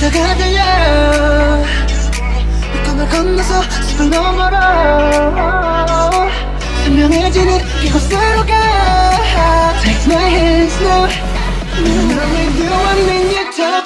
바다가 들려 내 꿈을 건너서 숲을 넘어라 선명해지는 이곳으로 가 Take my hands now Now I'm with you, I'm in your top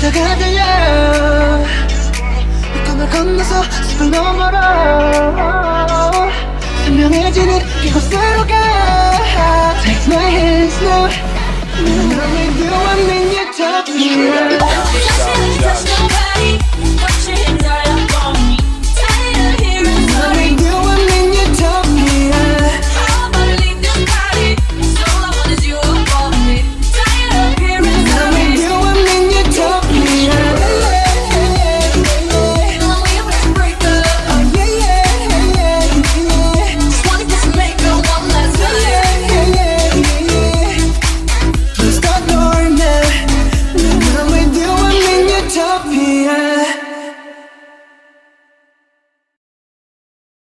찾아가 들려 꿈을 건너서 숲을 넘어라 선명해지는 이곳으로 가 Take my hands now 난 너를 you and me you touch me 4 p.m.